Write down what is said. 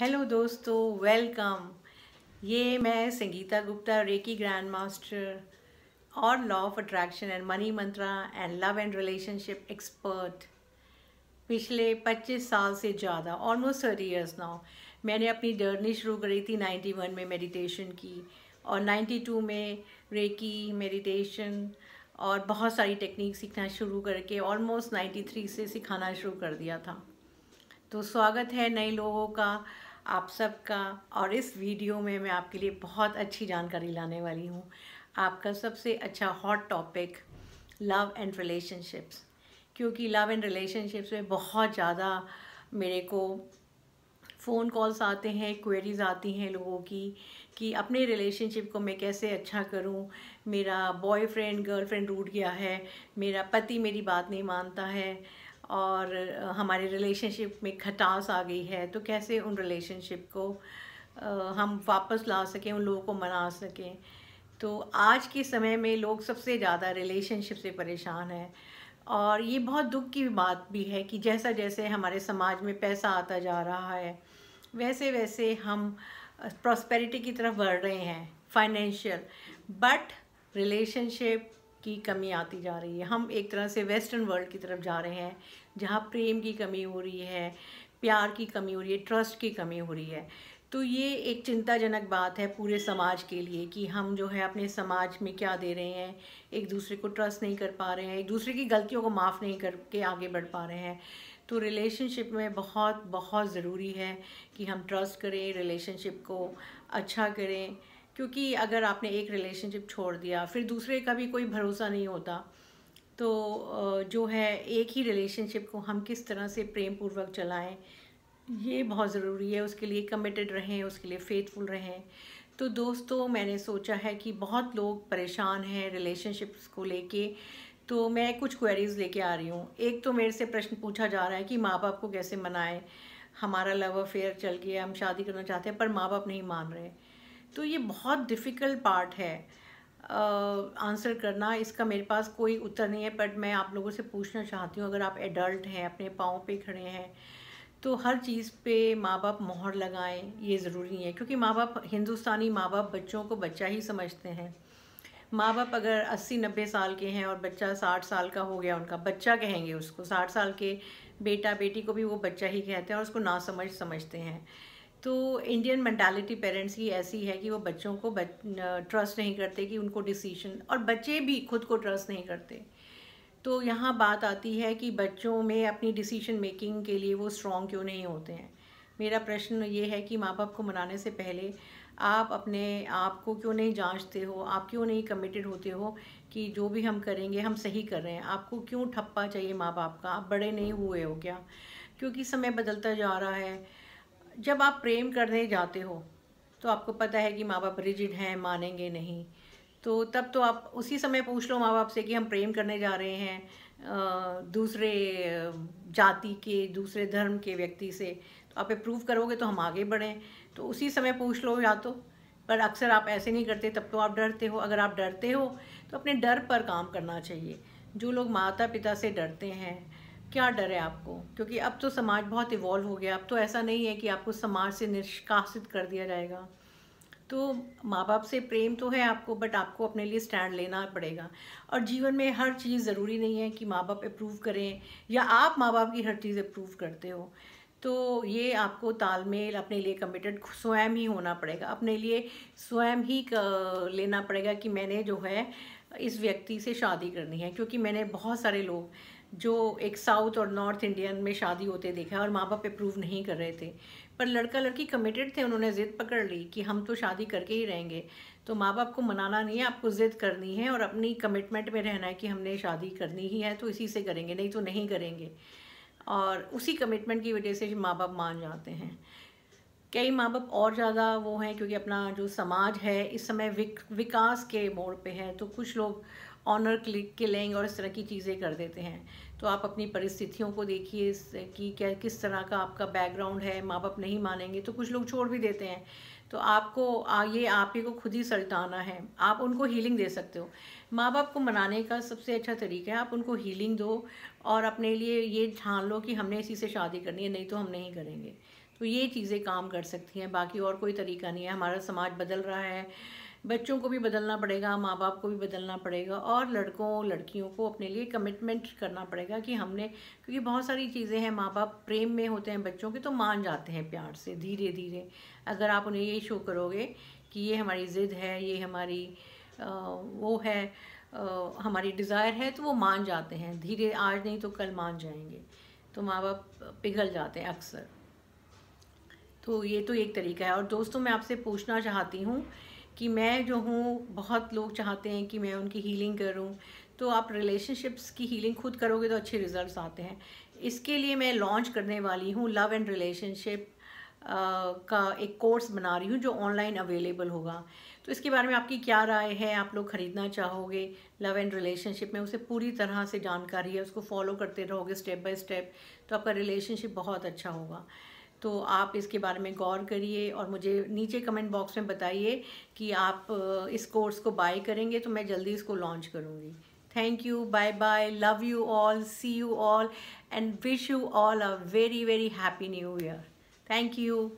Hello दोस्तों welcome ये मैं Sangeeta Gupta reiki grand master और law of attraction and money mantra and love and relationship expert पिछले 25 साल से ज़्यादा ऑलमोस्ट थर्टी ईयर्स नाउ मैंने अपनी जर्नी शुरू करी थी 91 में मेडिटेशन की और 92 में रेकी मेडिटेशन और बहुत सारी टेक्निक सीखना शुरू करके ऑलमोस्ट 93 से सिखाना शुरू कर दिया था। तो स्वागत है नए लोगों का आप सबका और इस वीडियो में मैं आपके लिए बहुत अच्छी जानकारी लाने वाली हूँ। आपका सबसे अच्छा hot topic love and relationships क्योंकि लव एंड रिलेशनशिप्स में बहुत ज़्यादा मेरे को फ़ोन कॉल्स आते हैं क्वेरीज आती हैं लोगों की कि अपने रिलेशनशिप को मैं कैसे अच्छा करूँ। मेरा बॉयफ्रेंड गर्लफ्रेंड रूट गया है, मेरा पति मेरी बात नहीं मानता है। और हमारे रिलेशनशिप में खटास आ गई है तो कैसे उन रिलेशनशिप को हम वापस ला सकें, उन लोगों को मना सकें? तो आज के समय में लोग सबसे ज़्यादा रिलेशनशिप से परेशान हैं। और ये बहुत दुख की बात भी है कि जैसा जैसे हमारे समाज में पैसा आता जा रहा है वैसे वैसे हम प्रॉस्पेरिटी की तरफ़ बढ़ रहे हैं फाइनेंशियल बट रिलेशनशिप की कमी आती जा रही है। हम एक तरह से वेस्टर्न वर्ल्ड की तरफ़ जा रहे हैं, जहाँ प्रेम की कमी हो रही है, प्यार की कमी हो रही है ट्रस्ट की कमी हो रही है। तो ये एक चिंताजनक बात है पूरे समाज के लिए कि हम जो है अपने समाज में क्या दे रहे हैं। एक दूसरे को ट्रस्ट नहीं कर पा रहे हैं, एक दूसरे की गलतियों को माफ़ नहीं करके आगे बढ़ पा रहे हैं। तो रिलेशनशिप में बहुत बहुत ज़रूरी है कि हम ट्रस्ट करें रिलेशनशिप को अच्छा करें। क्योंकि अगर आपने एक रिलेशनशिप छोड़ दिया, फिर दूसरे का भी कोई भरोसा नहीं होता तो जो है एक ही रिलेशनशिप को हम किस तरह से प्रेम पूर्वक चलाएँ, ये बहुत ज़रूरी है। उसके लिए कमिटेड रहें, उसके लिए फेथफुल रहें। तो दोस्तों, मैंने सोचा है कि बहुत लोग परेशान हैं रिलेशनशिप्स को लेके तो मैं कुछ क्वेरीज लेके आ रही हूँ। एक तो मेरे से प्रश्न पूछा जा रहा है कि माँ बाप को कैसे मनाएँ? हमारा लव अफेयर चल गया, हम शादी करना चाहते हैं, पर माँ बाप नहीं मान रहे। तो ये बहुत डिफ़िकल्ट पार्ट है। आंसर uh, करना इसका मेरे पास कोई उत्तर नहीं है बट मैं आप लोगों से पूछना चाहती हूँ अगर आप एडल्ट हैं अपने पाँव पे खड़े हैं तो हर चीज़ पे माँ बाप मोहर लगाएँ ये ज़रूरी है क्योंकि माँ बाप हिंदुस्तानी माँ बाप बच्चों को बच्चा ही समझते हैं। माँ बाप अगर 80-90 साल के हैं और बच्चा 60 साल का हो गया उनका बच्चा कहेंगे उसको 60 साल के बेटा बेटी को भी वो बच्चा ही कहते हैं और उसको ना समझ समझते हैं। तो इंडियन मैंटालिटी पेरेंट्स की ऐसी है कि वो बच्चों को बच ट्रस्ट नहीं करते कि उनको डिसीज़न और बच्चे भी खुद को ट्रस्ट नहीं करते। तो यहाँ बात आती है कि बच्चों में अपनी डिसीज़न मेकिंग के लिए वो स्ट्रॉन्ग क्यों नहीं होते हैं? मेरा प्रश्न ये है कि माँ बाप को मनाने से पहले आप अपने आप को क्यों नहीं जांचते हो? आप क्यों नहीं कमिटेड होते हो कि जो भी हम करेंगे, हम सही कर रहे हैं? आपको क्यों ठप्पा चाहिए माँ बाप का? आप बड़े नहीं हुए हो क्या? क्योंकि समय बदलता जा रहा है। जब आप प्रेम करने जाते हो तो आपको पता है कि माँ बाप रिजिड हैं, मानेंगे नहीं। तो तब तो आप उसी समय पूछ लो माँ बाप से कि हम प्रेम करने जा रहे हैं दूसरे जाति के, दूसरे धर्म के व्यक्ति से। तो आप अप्रूव करोगे तो हम आगे बढ़ें। तो उसी समय पूछ लो या तो। पर अक्सर आप ऐसे नहीं करते, तब तो आप डरते हो। अगर आप डरते हो तो अपने डर पर काम करना चाहिए। जो लोग माता पिता से डरते हैं क्या डर है आपको? क्योंकि अब तो समाज बहुत इवॉल्व हो गया, अब तो ऐसा नहीं है कि आपको समाज से निष्कासित कर दिया जाएगा। तो माँ बाप से प्रेम तो है आपको बट आपको अपने लिए स्टैंड लेना पड़ेगा। और जीवन में हर चीज़ ज़रूरी नहीं है कि माँ बाप अप्रूव करें, या आप माँ बाप की हर चीज़ अप्रूव करते हो। तो ये आपको तालमेल, अपने लिए कमिटेड स्वयं ही होना पड़ेगा। अपने लिए स्वयं ही लेना पड़ेगा कि मैंने जो है, इस व्यक्ति से शादी करनी है। क्योंकि मैंने बहुत सारे लोग जो एक साउथ और नॉर्थ इंडियन में शादी होते देखा और माँ बाप अप्रूव नहीं कर रहे थे। पर लड़का लड़की कमिटेड थे उन्होंने ज़िद पकड़ ली कि हम तो शादी करके ही रहेंगे। तो माँ बाप को मनाना नहीं है आपको ज़िद करनी है और अपनी कमिटमेंट में रहना है कि हमने शादी करनी ही है तो इसी से करेंगे नहीं तो नहीं करेंगे। और उसी कमिटमेंट की वजह से माँ बाप मान जाते हैं। कई माँ बाप और ज़्यादा वो हैं क्योंकि अपना जो समाज है इस समय विक, विकास के मोड़ पे है तो कुछ लोग ऑनर किलिंग और इस तरह की चीज़ें कर देते हैं। तो आप अपनी परिस्थितियों को देखिए कि क्या, किस तरह का आपका बैकग्राउंड है माँ बाप नहीं मानेंगे तो कुछ लोग छोड़ भी देते हैं। तो आपको ये आप ही को खुद ही सल्टाना है। आप उनको हीलिंग दे सकते हो। माँ बाप को मनाने का सबसे अच्छा तरीका है, आप उनको हीलिंग दो और अपने लिए ये ठान लो कि हमने इसी से शादी करनी है, नहीं तो हम नहीं करेंगे। तो ये चीज़ें काम कर सकती हैं, बाकी और कोई तरीका नहीं है। हमारा समाज बदल रहा है। बच्चों को भी बदलना पड़ेगा माँ बाप को भी बदलना पड़ेगा और लड़कों लड़कियों को अपने लिए कमिटमेंट करना पड़ेगा कि हमने क्योंकि बहुत सारी चीज़ें हैं माँ बाप प्रेम में होते हैं बच्चों के तो मान जाते हैं प्यार से धीरे धीरे अगर आप उन्हें ये शो करोगे कि ये हमारी ज़िद है ये हमारी आ, वो है आ, हमारी डिज़ायर है तो वो मान जाते हैं। धीरे आज नहीं तो कल मान जाएँगे। तो माँ बाप पिघल जाते हैं अक्सर। तो ये तो एक तरीका है। और दोस्तों मैं आपसे पूछना चाहती हूँ कि मैं जो हूँ, बहुत लोग चाहते हैं कि मैं उनकी हीलिंग करूँ। तो आप रिलेशनशिप्स की हीलिंग खुद करोगे तो अच्छे रिजल्ट्स आते हैं। इसके लिए मैं लॉन्च करने वाली हूँ लव एंड रिलेशनशिप का एक कोर्स बना रही हूँ जो ऑनलाइन अवेलेबल होगा। तो इसके बारे में आपकी क्या राय है? आप लोग ख़रीदना चाहोगे लव एंड रिलेशनशिप में? उसे पूरी तरह से जानकारी है, उसको फॉलो करते रहोगे स्टेप बाय स्टेप तो आपका रिलेशनशिप बहुत अच्छा होगा। तो आप इसके बारे में गौर करिए और मुझे नीचे कमेंट बॉक्स में बताइए कि आप इस कोर्स को बाय करेंगे तो मैं जल्दी इसको लॉन्च करूँगी। Thank you bye bye love you all see you all and wish you all a very very happy new year thank you